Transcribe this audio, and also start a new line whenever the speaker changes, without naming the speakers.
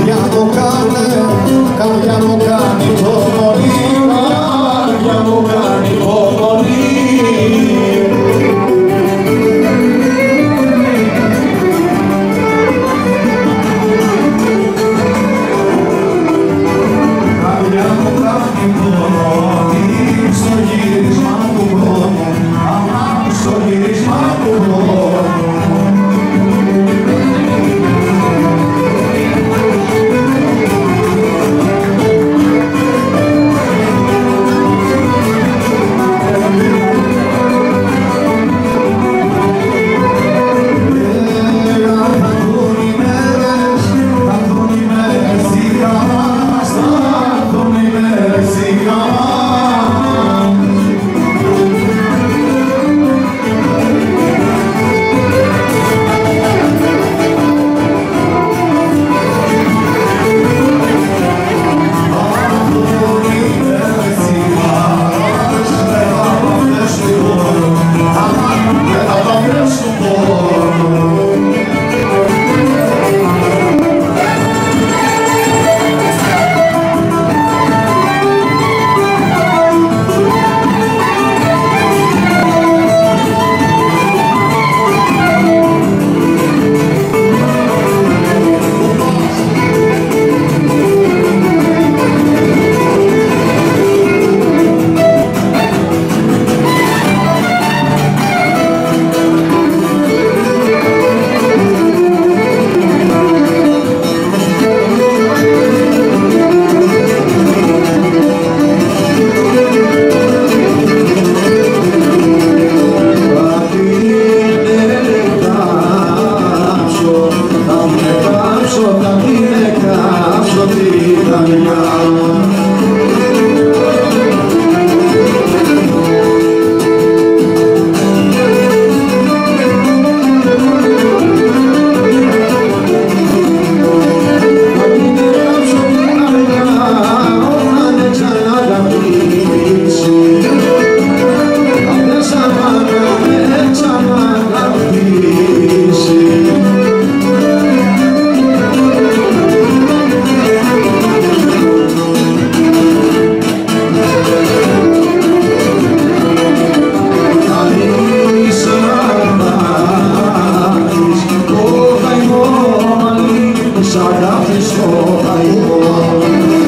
yeah once more. ko ai mo